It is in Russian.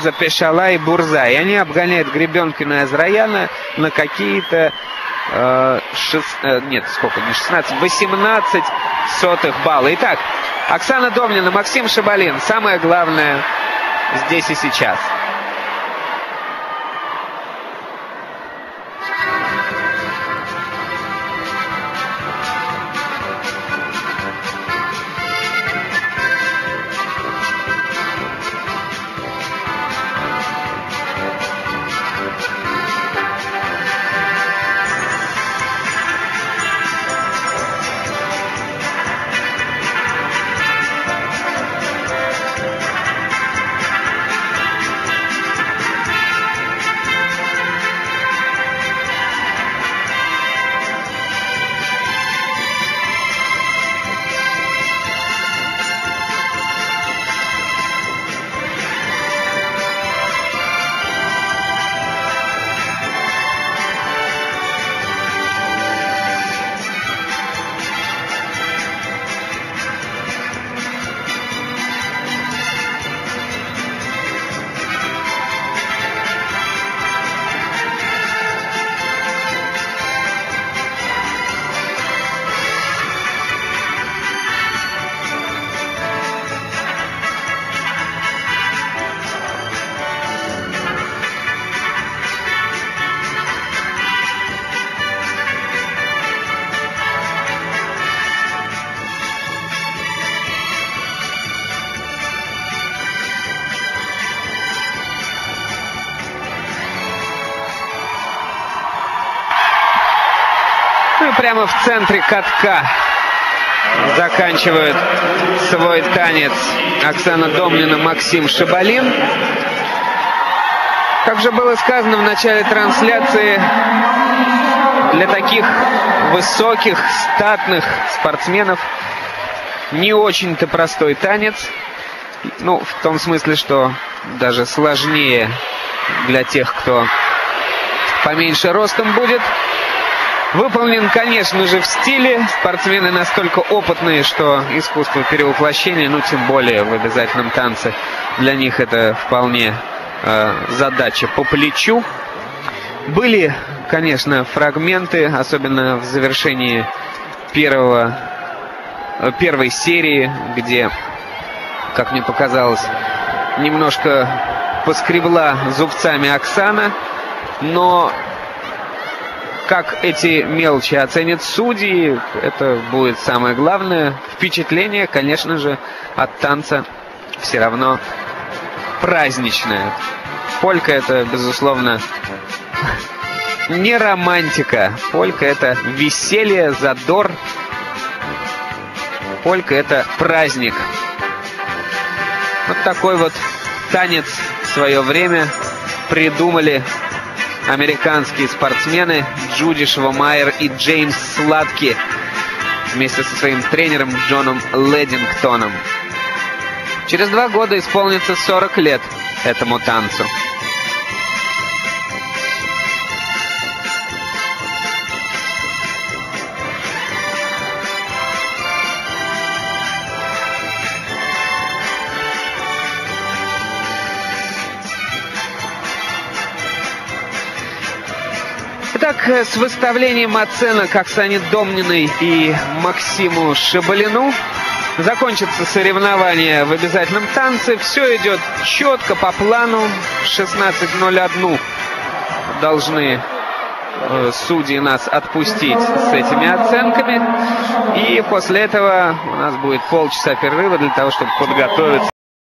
за Пешала и Бурза. И они обгоняют Гребенкина из Раяна на какие-то э, шест... э, нет, сколько, не 16, 18 сотых балла. Итак, Оксана Домнина, Максим Шабалин. Самое главное здесь и сейчас. И прямо в центре катка заканчивают свой танец Оксана Домнина, Максим Шабалин. Как же было сказано в начале трансляции, для таких высоких, статных спортсменов не очень-то простой танец. Ну, в том смысле, что даже сложнее для тех, кто поменьше ростом будет. Выполнен, конечно же, в стиле. Спортсмены настолько опытные, что искусство перевоплощения, ну, тем более в обязательном танце, для них это вполне э, задача по плечу. Были, конечно, фрагменты, особенно в завершении первого, э, первой серии, где, как мне показалось, немножко поскребла зубцами Оксана, но как эти мелочи оценят судьи, это будет самое главное. Впечатление, конечно же, от танца все равно праздничное. Полька это, безусловно, не романтика. Полька это веселье, задор. Полька это праздник. Вот такой вот танец в свое время придумали американские спортсмены Джуди Швамайер и Джеймс Сладки вместе со своим тренером Джоном Ледингтоном. Через два года исполнится 40 лет этому танцу. Итак, с выставлением оценок Оксане Домниной и Максиму Шабалину закончится соревнование в обязательном танце. Все идет четко по плану. 16.01 должны э, судьи нас отпустить с этими оценками. И после этого у нас будет полчаса перерыва для того, чтобы подготовиться